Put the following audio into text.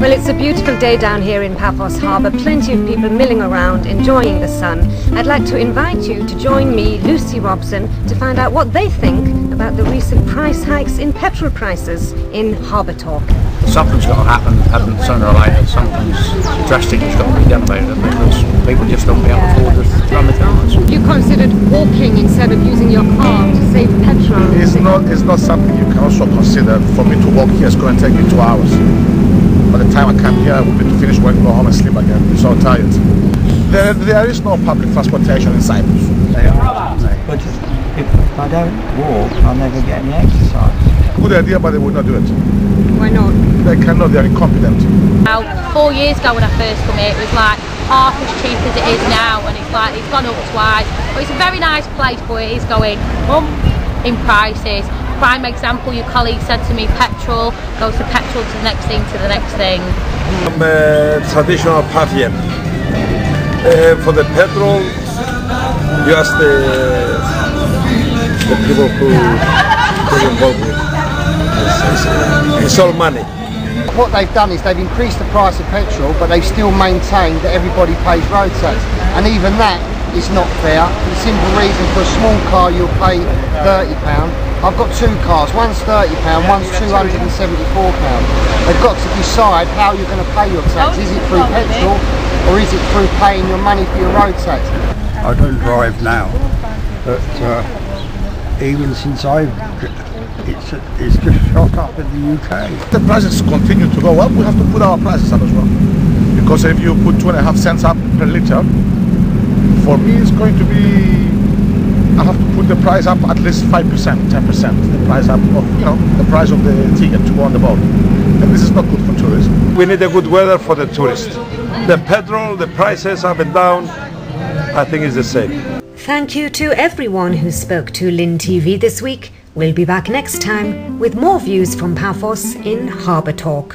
Well, it's a beautiful day down here in Paphos Harbour. Plenty of people milling around, enjoying the sun. I'd like to invite you to join me, Lucy Robson, to find out what they think about the recent price hikes in petrol prices in Harbour Talk. Something's got to happen, happen sooner or later. Something's drastic has got to be done about it because people just don't be able to afford to run the cars. You considered walking instead of using your car to save petrol? It's not, it's not something you can also consider. For me to walk here is going to take me two hours. By the time I come here, I will be to finish work, go home and sleep again. I'm so tired. There, there is no public transportation in Cyprus. They are, but if I don't walk, I'll never get any exercise. Good idea, but they would not do it. Why not? They cannot, they are incompetent. Now, four years ago when I first come here, it was like half as cheap as it is now, and it's like it's gone up twice. But it's a very nice place, but it is going up in prices. Prime example, your colleague said to me, petrol goes to petrol to the next thing to the next thing. I'm a traditional Paphian. Uh, for the petrol, you ask the, the people who get involved with. It's, it's, it's all money. What they've done is they've increased the price of petrol, but they've still maintained that everybody pays road tax. And even that is not fair. For the simple reason, for a small car, you'll pay £30. I've got two cars, one's £30, one's £274. They've got to decide how you're going to pay your tax. Is it through petrol or is it through paying your money for your road tax? I don't drive now, but uh, even since I've, it's, it's just shot up in the UK. The prices continue to go up, we have to put our prices up as well. Because if you put two and a half cents up per litre, for me it's going to be, I have to put the price up at least 5%, 10%, the price up of, you know, the price of the ticket to go on the boat. And this is not good for tourism. We need a good weather for the tourists. The petrol, the prices up and down, I think is the same. Thank you to everyone who spoke to Lin TV this week. We'll be back next time with more views from Paphos in Harbour Talk.